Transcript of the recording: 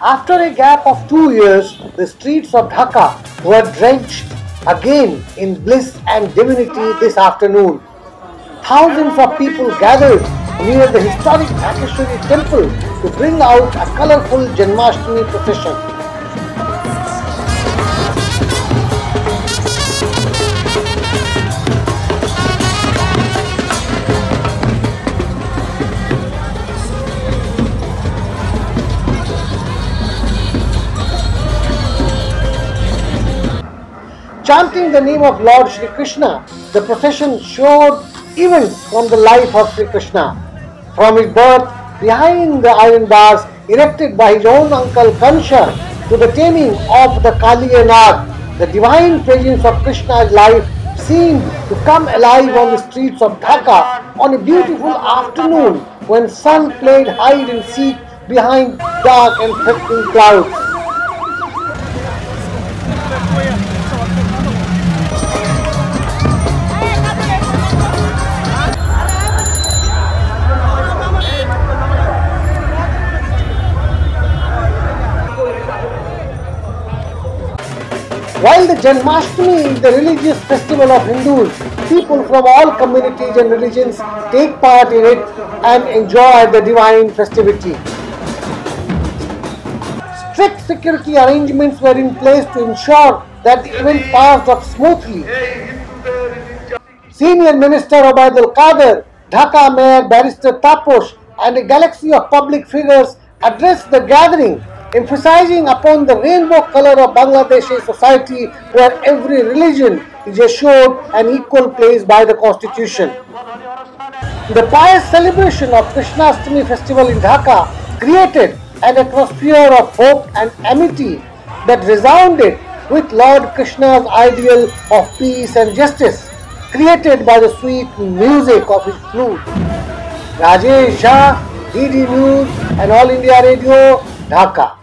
After a gap of two years, the streets of Dhaka were drenched again in bliss and divinity this afternoon. Thousands of people gathered near the historic Dhakeshwari temple to bring out a colorful Janmashtami procession. Chanting the name of Lord Sri Krishna, the procession showed events from the life of Sri Krishna. From his birth behind the iron bars erected by his own uncle Kansha to the taming of the Kaliya Nag, the divine presence of Krishna's life seemed to come alive on the streets of Dhaka on a beautiful afternoon when sun played hide and seek behind dark and threatening clouds. While the Janmashtami is the religious festival of Hindus, people from all communities and religions take part in it and enjoy the divine festivity. Strict security arrangements were in place to ensure that the event passed off smoothly. Senior Minister Obaidul Qadir, Dhaka Mayor Barrister Taposh and a galaxy of public figures addressed the gathering emphasizing upon the rainbow color of Bangladeshi society where every religion is assured an equal place by the constitution. The pious celebration of Krishnastami festival in Dhaka created an atmosphere of hope and amity that resounded with Lord Krishna's ideal of peace and justice created by the sweet music of his flute. Rajesh Jha, DD News and All India Radio, Dhaka.